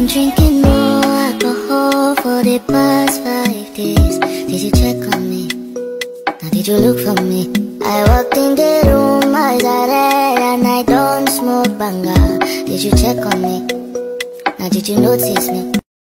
been drinking more alcohol for the past five days. Did you check on me? Now did you look for me? I walked in the room, eyes are red, and I don't smoke banga. Did you check on me? Now did you notice me?